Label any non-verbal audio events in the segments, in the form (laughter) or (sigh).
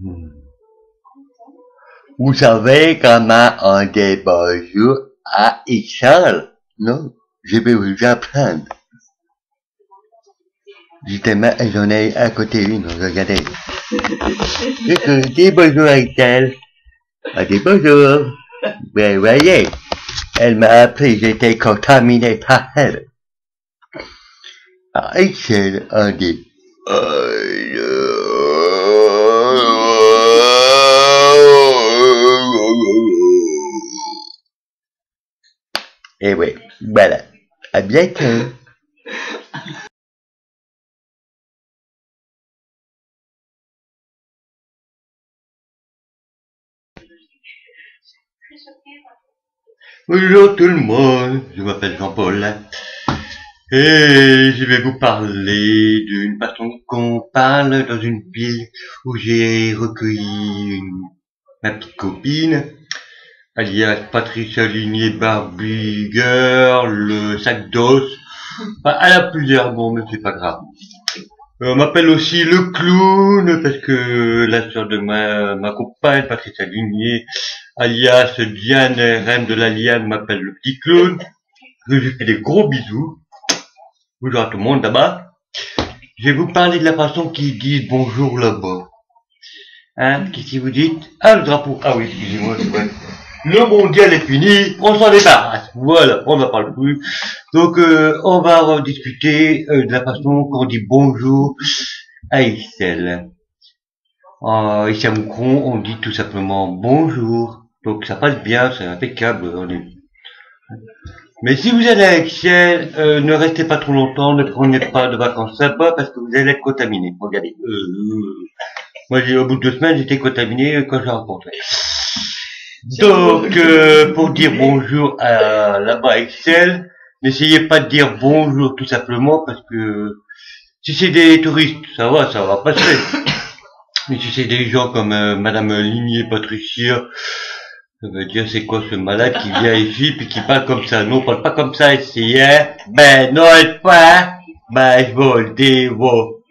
Hmm. Vous savez comment on bonjour à Ixal Non, je vais vous apprendre. Justement, j'en ai à côté une, regardez. Je dis bonjour à Ixal. Elle dit bonjour. Ben, voyez, elle m'a appris, j'étais contaminé par elle. À Ixal, on dit et eh oui, voilà. À bientôt. Bonjour tout le monde, je m'appelle Jean-Paul et je vais vous parler d'une façon qu'on parle dans une ville où j'ai recueilli ma petite copine alias Patricia Ligné Barbie Girl, le sac d'os. Enfin, elle a plusieurs noms, mais c'est pas grave. Euh, on m'appelle aussi le clown, parce que la sœur de ma, ma compagne, Patricia Ligné, alias Diane, reine de la liane, m'appelle le petit clown. Je lui fais des gros bisous. Bonjour à tout le monde là-bas. Je vais vous parler de la façon qu'ils disent bonjour là-bas. Hein, qu'est-ce que vous dites? Ah, le drapeau. Ah oui, excusez-moi, c'est vrai le mondial est fini, on s'en débarrasse. Voilà, on n'en parle plus. Donc, euh, on va discuter euh, de la façon qu'on dit bonjour à Excel. Euh, ici à on dit tout simplement bonjour. Donc, ça passe bien, c'est impeccable. Mais si vous allez à Excel, euh, ne restez pas trop longtemps, ne prenez pas de vacances sympas parce que vous allez être contaminé. Regardez. moi, au bout de deux semaines, j'étais contaminé quand j'ai rencontré. Donc, euh, pour dire bonjour à là-bas Excel, n'essayez pas de dire bonjour tout simplement parce que si c'est des touristes, ça va, ça va passer. (coughs) Mais si c'est des gens comme euh, Madame Ligné Patricia, ça veut dire c'est quoi ce malade qui vient ici puis qui parle comme ça? Non, parle pas comme ça ici, hein. Ben non, pas. Ben je vous le dis, vous.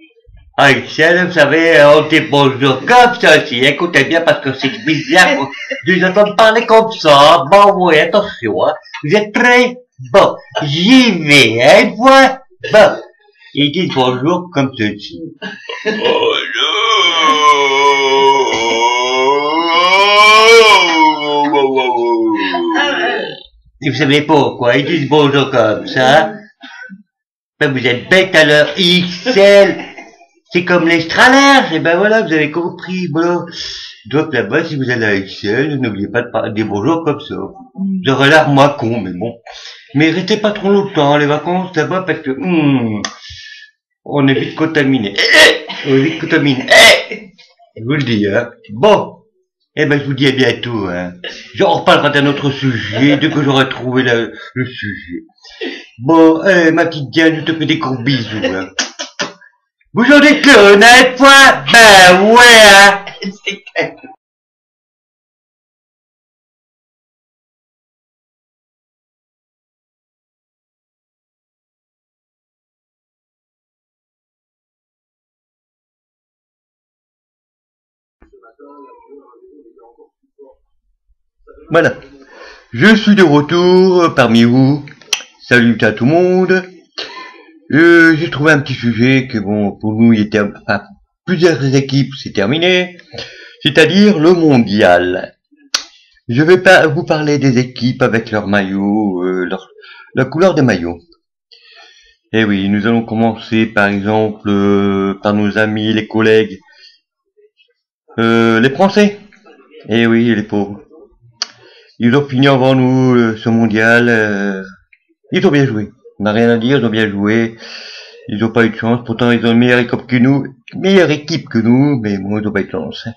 Ah, Excel, vous savez, on dit bonjour comme ça aussi. Écoutez bien parce que c'est bizarre de nous entendre parler comme ça. Bon, oui, attention, hein. Vous êtes prêts? Bon, j'y vais, hein, fois. Bon. Ils disent bonjour comme ceci. Et vous savez pourquoi? Ils disent bonjour comme ça? Ben, vous êtes bête à leur XL. C'est comme l'extralerge, et ben voilà, vous avez compris, voilà. Donc là-bas, si vous allez à Excel, n'oubliez pas de parler des bonjours comme ça. Vous aurez l'air moins con, mais bon. Mais restez pas trop longtemps, les vacances là-bas, parce que, hmm, on est vite contaminé. Eh, eh, on est vite contaminé. Eh, je vous le dis, hein. Bon. Eh ben, je vous dis à bientôt, hein. Je reparlerai d'un autre sujet, dès que j'aurai trouvé le, sujet. Bon, eh, ma petite Diane, je te fais des gros bisous, hein. Bonjour des clowns, hein, point Ben ouais, hein Voilà. Je suis de retour parmi vous. Salut à tout le monde. Euh, j'ai trouvé un petit sujet que bon, pour nous, il était, enfin, plusieurs équipes, c'est terminé. C'est-à-dire le mondial. Je vais pas vous parler des équipes avec leur maillot, euh, leur, la couleur des maillots. Eh oui, nous allons commencer par exemple euh, par nos amis, les collègues, euh, les Français. Eh oui, les pauvres. Ils ont fini avant nous ce mondial. ils ont bien joué. On n'a rien à dire, ils ont bien joué. Ils n'ont pas eu de chance. Pourtant, ils ont une meilleure équipe que nous. Meilleure équipe que nous, mais bon, ils n'ont pas eu de chance.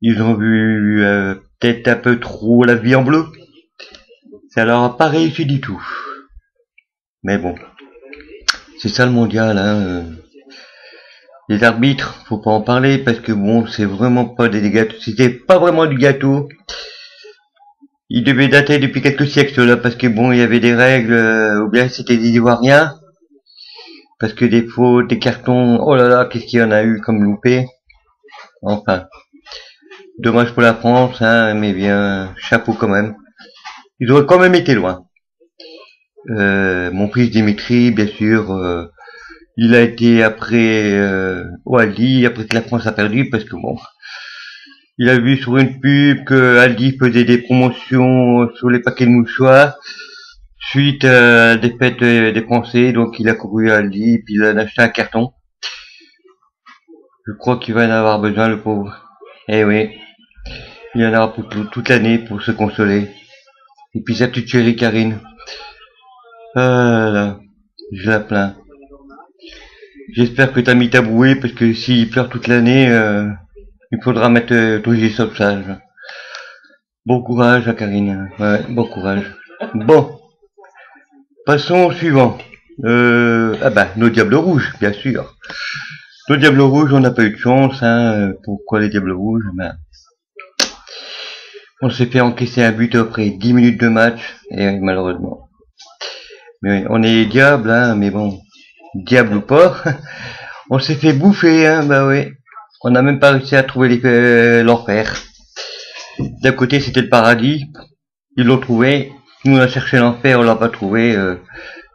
Ils ont vu euh, peut-être un peu trop la vie en bleu. Ça leur a pas réussi du tout. Mais bon. C'est ça le mondial, hein. Euh. Les arbitres, faut pas en parler parce que bon, c'est vraiment pas des gâteaux. C'était pas vraiment du gâteau. Il devait dater depuis quelques siècles là, parce que bon, il y avait des règles, euh, ou bien c'était des Ivoiriens, parce que des fautes, des cartons, oh là là, qu'est-ce qu'il y en a eu comme loupé. Enfin, Dommage pour la France, hein, mais bien, chapeau quand même. Ils auraient quand même été loin. Euh, mon fils Dimitri, bien sûr, euh, il a été après euh, au Aldi, après que la France a perdu, parce que bon, il a vu sur une pub que Aldi faisait des promotions sur les paquets de mouchoirs suite à des fêtes des Français, donc il a couru à Aldi, puis il a acheté un carton. Je crois qu'il va en avoir besoin, le pauvre. Eh oui, il en aura pour toute l'année pour se consoler. Et puis sa petite chérie Karine. Ah là, je la plains. J'espère que t'as mis ta bouée, parce que s'il pleure toute l'année, euh, il faudra mettre euh, ton sage. Bon courage à Karine. Ouais, bon courage. Bon. Passons au suivant. Euh, ah bah, nos diables rouges, bien sûr. Nos diables rouges, on n'a pas eu de chance, hein. Pourquoi les diables rouges? Ben, On s'est fait encaisser un but après 10 minutes de match, et malheureusement. Mais on est diables, hein, mais bon, diable ou pas, (laughs) on s'est fait bouffer, hein, bah oui. On n'a même pas réussi à trouver euh, l'enfer. D'un côté, c'était le paradis, ils l'ont trouvé. Nous, on a cherché l'enfer, on l'a pas trouvé. Euh,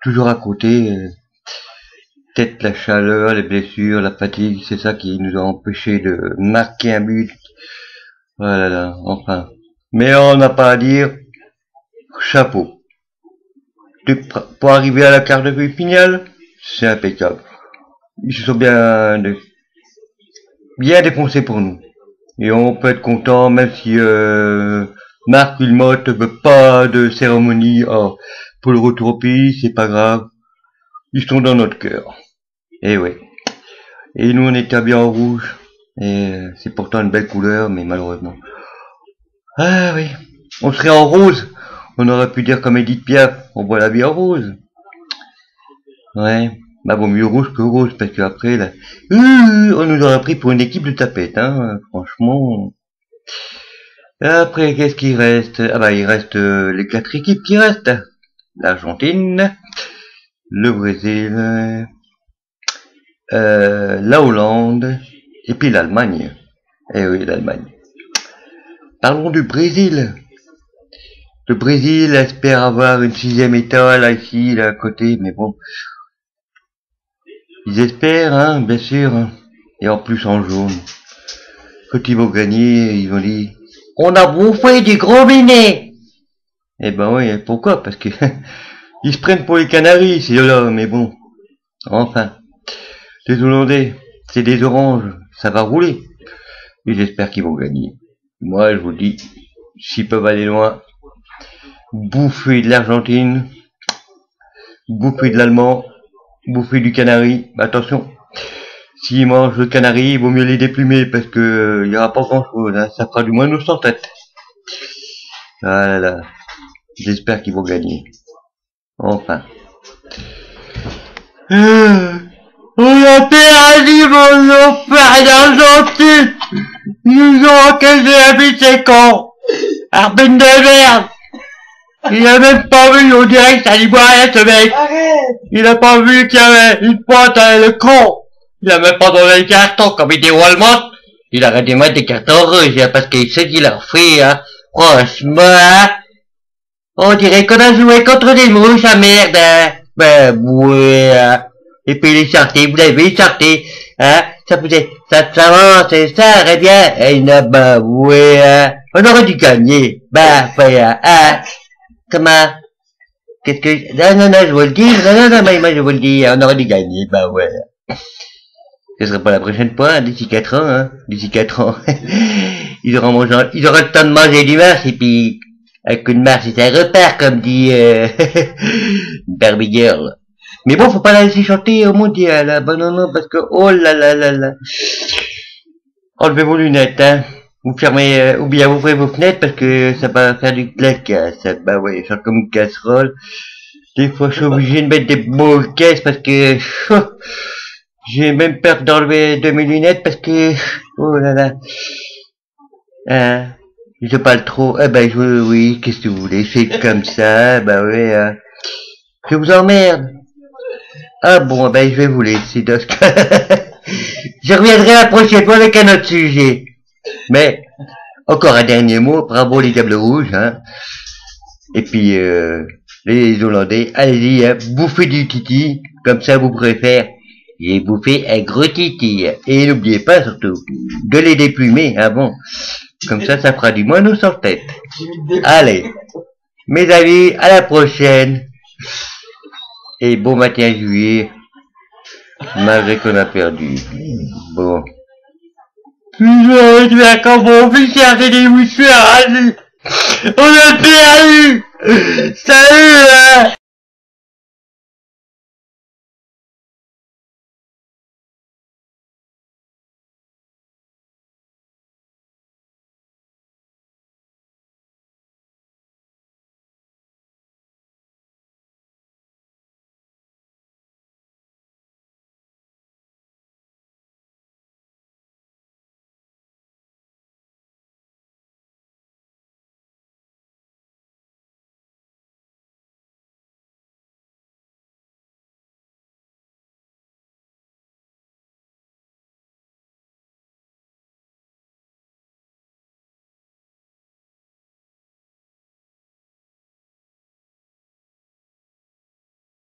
toujours à côté. Euh, peut-être la chaleur, les blessures, la fatigue, c'est ça qui nous a empêché de marquer un but. Voilà, là, enfin. Mais on n'a pas à dire chapeau. Pour arriver à la carte de vue finale, c'est impeccable. Ils se sont bien, bien défoncés pour nous. Et on peut être content, même si euh, Marc Wilmot veut pas de cérémonie oh, pour le retour au pays, c'est pas grave. Ils sont dans notre cœur. Et oui. Et nous, on était bien en rouge. Et c'est pourtant une belle couleur, mais malheureusement. Ah oui. On serait en rose. On aurait pu dire comme Edith Piaf, on voit la vie en rose. Ouais. Bah vaut mieux rouge que rose, parce qu'après, là, euh, on nous aurait pris pour une équipe de tapettes, hein, franchement. Après, qu'est-ce qui reste? Ah bah, il reste euh, les quatre équipes qui restent. L'Argentine, le Brésil, euh, la Hollande, et puis l'Allemagne. Eh oui, l'Allemagne. Parlons du Brésil. Le Brésil espère avoir une sixième étoile ici, là, à côté, mais bon, ils espèrent, hein, bien sûr. Hein. Et en plus en jaune. Quand ils vont gagner, ils vont dire On a bouffé du gros minet Eh ben oui, pourquoi? Parce que (laughs) ils se prennent pour les Canaries, ces là mais bon. Enfin. Les Hollandais, c'est des oranges, ça va rouler. Et j'espère qu'ils vont gagner. Moi, je vous dis, s'ils peuvent aller loin, bouffer de l'Argentine, bouffer de l'Allemand, bouffer du canari, attention, s'il mange le canari, il vaut mieux les déplumer parce que il n'y aura pas grand chose, hein. ça fera du moins 900 têtes. Ah j'espère qu'ils vont gagner. Enfin. Euh, on a perdu mon enfer d'Argentine Nous ont encaissé but, c'est con Arben de merde il a même pas vu, on dirait que ça voit rien, ce mec. Arrête. Il a pas vu qu'il y avait une pointe à le con. Il a même pas donné le carton, comme il dit Walmart. Il aurait dû mettre des cartons rouges, hein, parce qu'il sait qu'il a fait, hein. Franchement, hein. On dirait qu'on a joué contre des mouches à merde, hein. Ben, ouais, hein. Et puis il est sorti, vous l'avez vu, il est sorti, hein. Ça faisait, ça, ça c'est ça, très bien. Et il a, ben, ouais, hein. On aurait dû gagner. Ben, ouais, hein. Comment Qu'est-ce que... Non, non, non, je vous le dis. Non, non, non, mais moi, je vous le dis. On aurait dû gagner. Bah ouais. Ce serait pas la prochaine fois, hein, d'ici 4 ans, hein. D'ici 4 ans. (laughs) ils auront mangé, ils auront le temps de manger du mars, et puis, avec une marche, c'est un repère, comme dit, euh, (laughs) Barbie Girl. Mais bon, faut pas la laisser chanter au mondial, hein. Bon, non, non, parce que, oh là là là là. Enlevez vos lunettes, hein. Vous fermez, euh, ou bien ouvrez vos fenêtres parce que ça va faire du claquage. Ça, bah ouais, ça comme une casserole. Des fois, je suis obligé de mettre des beaux caisses parce que j'ai même peur d'enlever de mes lunettes parce que oh là là. Hein, je parle trop. Eh ben, je, oui, qu'est-ce que vous voulez? C'est comme (laughs) ça. Bah ouais. Hein. Je vous emmerde. Ah bon, ben je vais vous laisser. (laughs) je reviendrai la prochaine fois avec un autre sujet. Mais encore un dernier mot, bravo les Diables Rouges, hein. Et puis, euh, les Hollandais, allez-y, hein, bouffez du titi, comme ça vous préférez. Et bouffez un gros titi. Et n'oubliez pas surtout de les déplumer. Hein, comme ça, ça fera du moins sans tête. Allez, mes amis, à la prochaine. Et bon matin juillet, malgré qu'on a perdu. Bon. Je vais quand mon fils a des On a perdu. Salut